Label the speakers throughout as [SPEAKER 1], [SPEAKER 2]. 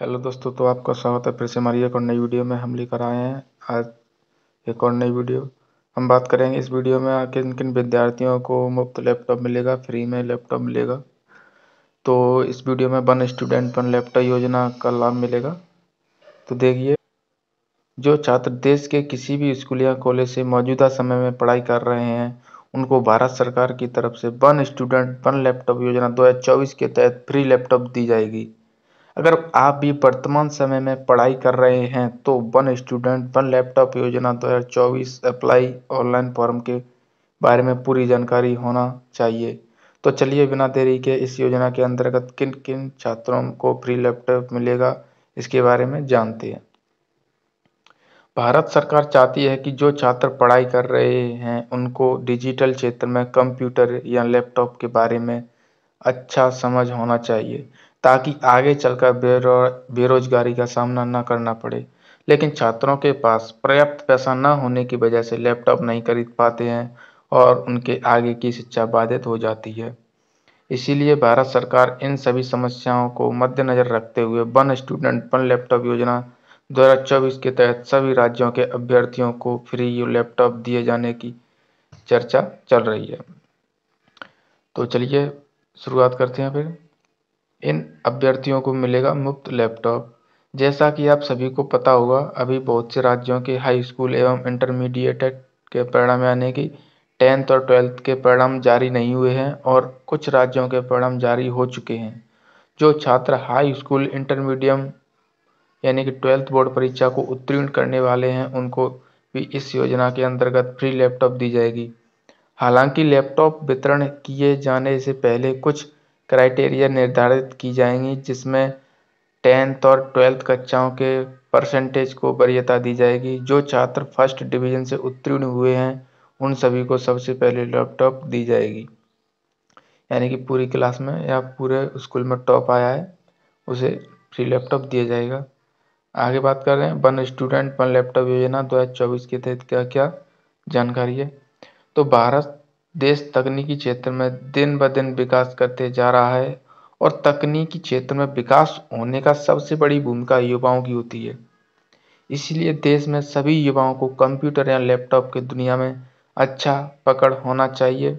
[SPEAKER 1] Hello दोस्तों तो आपका स्वागत है फिर से हमारी एक और नई वीडियो में हम लेकर आए हैं। आज एक और नई वीडियो। हम बात करेंगे इस वीडियो में किन किन विद्यार्थियों को मुफ़्त लैपटॉप मिलेगा, फ्री में लैपटॉप मिलेगा। तो इस वीडियो में वन स्टूडेंट, वन लैपटॉप योजना का लाभ मिलेगा। तो देखिए, जो छात्र देश के किसी भी स्कूल या कॉलेज से मौजूदा समय में पढ़ाई कर रहे हैं, उनको भारत सरकार की तरफ़ से वन स्टूडेंट, वन लैपटॉप योजना 2024 के तहत फ्री लैपटॉप दी जाएगी। अगर आप भी वर्तमान समय में पढ़ाई कर रहे हैं तो वन स्टूडेंट, वन लैपटॉप योजना 2024 अप्लाई ऑनलाइन फॉर्म के बारे में पूरी जानकारी होना चाहिए। तो चलिए बिना देरी के इस योजना के अंतर्गत किन किन छात्रों को फ्री लैपटॉप मिलेगा, इसके बारे में जानते हैं। भारत सरकार चाहती है कि जो छात्र पढ़ाई कर रहे हैं, उनको डिजिटल क्षेत्र में कंप्यूटर या लैपटॉप के बारे में अच्छा समझ होना चाहिए। ताकि आगे चलकर बेरो, बेरोजगारी का सामना न करना पड़े। लेकिन छात्रों के पास पर्याप्त पैसा न होने की वजह से लैपटॉप नहीं खरीद पाते हैं और उनके आगे की शिक्षा बाधित हो जाती है। इसीलिए भारत सरकार इन सभी समस्याओं को मद्देनजर रखते हुए वन स्टूडेंट वन लैपटॉप योजना 2024 के तहत सभी राज्यों के अभ्यर्थियों को फ्री लैपटॉप दिए जाने की चर्चा चल रही है। तो चलिए शुरुआत करते हैं फिर। इन अभ्यर्थियों को मिलेगा मुफ़्त लैपटॉप। जैसा कि आप सभी को पता होगा, अभी बहुत से राज्यों के हाई स्कूल एवं इंटरमीडिएट के परिणाम यानी कि टेंथ और ट्वेल्थ के परिणाम जारी नहीं हुए हैं और कुछ राज्यों के परिणाम जारी हो चुके हैं। जो छात्र हाई स्कूल इंटरमीडियम यानी कि ट्वेल्थ बोर्ड परीक्षा को उत्तीर्ण करने वाले हैं, उनको भी इस योजना के अंतर्गत फ्री लैपटॉप दी जाएगी। हालाँकि लैपटॉप वितरण किए जाने से पहले कुछ क्राइटेरिया निर्धारित की जाएँगी, जिसमें टेंथ और ट्वेल्थ कक्षाओं के परसेंटेज को वरीयता दी जाएगी। जो छात्र फ़र्स्ट डिवीज़न से उत्तीर्ण हुए हैं, उन सभी को सबसे पहले लैपटॉप दी जाएगी। यानी कि पूरी क्लास में या पूरे स्कूल में टॉप आया है, उसे फ्री लैपटॉप दिया जाएगा। आगे बात कर रहे हैं, वन स्टूडेंट वन लैपटॉप योजना दो हज़ार चौबीस के तहत क्या क्या जानकारी है? तो भारत देश तकनीकी क्षेत्र में दिन ब दिन विकास करते जा रहा है और तकनीकी क्षेत्र में विकास होने का सबसे बड़ी भूमिका युवाओं की होती है। इसलिए देश में सभी युवाओं को कंप्यूटर या लैपटॉप की दुनिया में अच्छा पकड़ होना चाहिए।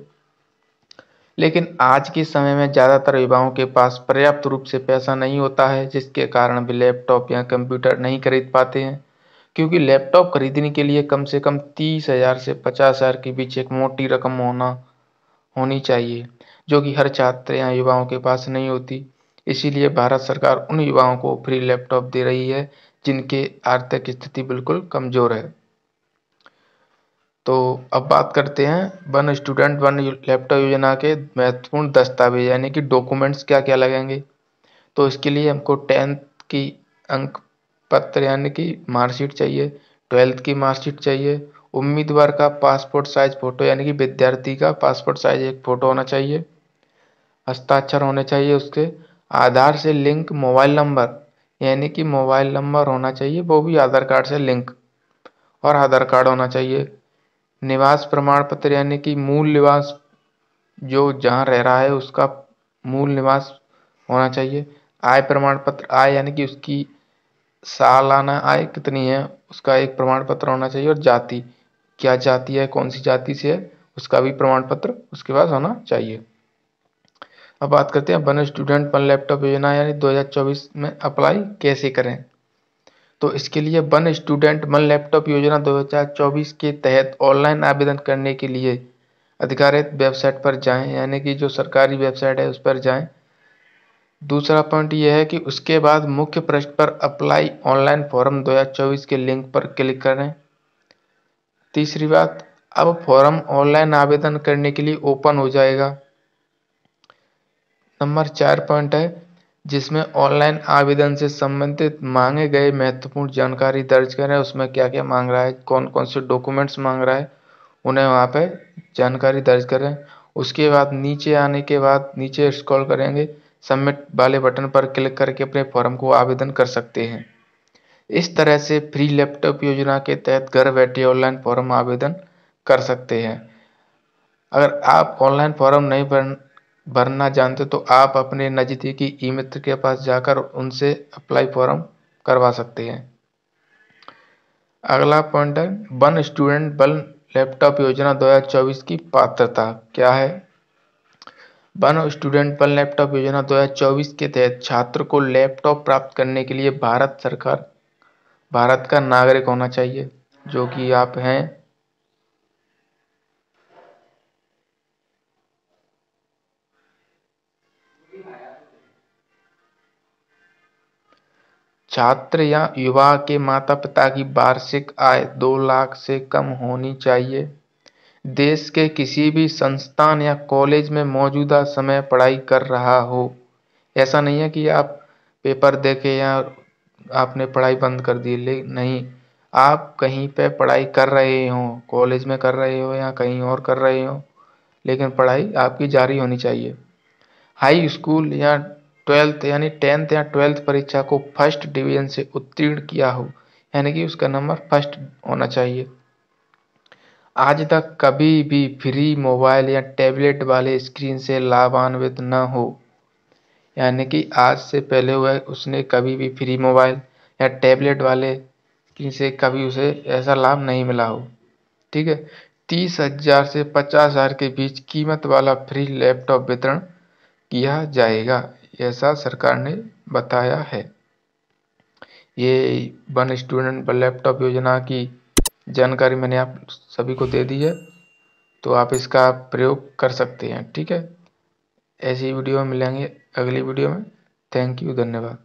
[SPEAKER 1] लेकिन आज के समय में ज़्यादातर युवाओं के पास पर्याप्त रूप से पैसा नहीं होता है, जिसके कारण वे लैपटॉप या कंप्यूटर नहीं खरीद पाते हैं। क्योंकि लैपटॉप खरीदने के लिए कम से कम तीस हज़ार से पचास हज़ार के बीच एक मोटी रकम होना, होनी चाहिए, जो कि हर छात्र या युवाओं के पास नहीं होती। इसीलिए भारत सरकार उन युवाओं को फ्री लैपटॉप दे रही है, जिनके आर्थिक स्थिति बिल्कुल कमज़ोर है। तो अब बात करते हैं, वन स्टूडेंट, वन लैपटॉप योजना के महत्वपूर्ण दस्तावेज़, यानी कि डॉक्यूमेंट्स क्या क्या लगेंगे? तो इसके लिए हमको टेंथ की अंक पत्र यानी कि मार्कशीट चाहिए, ट्वेल्थ की मार्कशीट चाहिए, उम्मीदवार का पासपोर्ट साइज़ फ़ोटो, यानी कि विद्यार्थी का पासपोर्ट साइज़ एक फ़ोटो होना चाहिए, हस्ताक्षर होने चाहिए उसके, आधार से लिंक, मोबाइल नंबर, यानी कि मोबाइल नंबर होना चाहिए, वो भी आधार कार्ड से लिंक, और आधार कार्ड होना चाहिए, निवास प्रमाण पत्र, यानी कि मूल निवास जो जहाँ रह रहा है उसका मूल निवास होना चाहिए, आय प्रमाण पत्र, आय, यानी कि उसकी सालाना आय कितनी है, उसका एक प्रमाण पत्र होना चाहिए और जाति। क्या जाति है, कौन सी जाति से है, उसका भी प्रमाण पत्र उसके पास होना चाहिए। अब बात करते हैं वन स्टूडेंट वन लैपटॉप योजना, यानी 2024 में अप्लाई कैसे करें? तो इसके लिए वन स्टूडेंट वन लैपटॉप योजना 2024 के तहत ऑनलाइन आवेदन करने के लिए अधिकारित वेबसाइट पर जाएँ, यानी कि जो सरकारी वेबसाइट है, उस पर जाएँ। दूसरा पॉइंट यह है कि उसके बाद मुख्य पृष्ठ पर अप्लाई ऑनलाइन फॉर्म 2024 के लिंक पर क्लिक करें। तीसरी बात, अब फॉर्म ऑनलाइन आवेदन करने के लिए ओपन हो जाएगा। नंबर चार पॉइंट है, जिसमें ऑनलाइन आवेदन से संबंधित मांगे गए महत्वपूर्ण जानकारी दर्ज करें। उसमें क्या क्या मांग रहा है कौन कौन से डॉक्यूमेंट्स मांग रहा है, उन्हें वहाँ पे जानकारी दर्ज करें। उसके बाद नीचे आने के बाद नीचे स्क्रॉल करेंगे। सबमिट वाले बटन पर क्लिक करके अपने फॉर्म को आवेदन कर सकते हैं। इस तरह से फ्री लैपटॉप योजना के तहत घर बैठे ऑनलाइन फॉर्म आवेदन कर सकते हैं। अगर आप ऑनलाइन फॉर्म नहीं भर, भरना जानते तो आप अपने नज़दीकी ई मित्र के पास जाकर उनसे अप्लाई फॉर्म करवा सकते हैं। अगला पॉइंट है वन स्टूडेंट वन लैपटॉप योजना 2024 की पात्रता क्या है? वन स्टूडेंट वन लैपटॉप योजना 2024 के तहत छात्र को लैपटॉप प्राप्त करने के लिए भारत सरकार, भारत का नागरिक होना चाहिए, जो कि आप हैं। छात्र या युवा के माता पिता की वार्षिक आय दो लाख से कम होनी चाहिए। देश के किसी भी संस्थान या कॉलेज में मौजूदा समय पढ़ाई कर रहा हो। ऐसा नहीं है कि आप पेपर देके या आपने पढ़ाई बंद कर दी, ले, नहीं। आप कहीं पे पढ़ाई कर रहे हो, कॉलेज में कर रहे हो या कहीं और कर रहे हो, लेकिन पढ़ाई आपकी जारी होनी चाहिए। हाई स्कूल या ट्वेल्थ, यानी टेंथ या ट्वेल्थ परीक्षा को फ़र्स्ट डिवीज़न से उत्तीर्ण किया हो, यानी कि उसका नंबर फ़र्स्ट होना चाहिए। आज तक कभी भी फ्री मोबाइल या टैबलेट वाले स्क्रीन से लाभान्वित न हो। यानी कि आज से पहले हुआ उसने कभी भी फ्री मोबाइल या टैबलेट वाले स्क्रीन से कभी उसे ऐसा लाभ नहीं मिला हो। ठीक है? तीस हज़ार से पचास हज़ार के बीच कीमत वाला फ्री लैपटॉप वितरण किया जाएगा, ऐसा सरकार ने बताया है। ये वन स्टूडेंट पर लैपटॉप योजना की जानकारी मैंने आप सभी को दे दी है तो आप इसका प्रयोग कर सकते हैं, ठीक है? ऐसी वीडियो मिलेंगे अगली वीडियो में। थैंक यू, धन्यवाद।